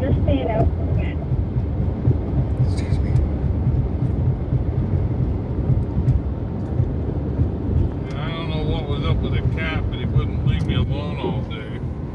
You're staying out for a bit. Excuse me. I don't know what was up with the cap.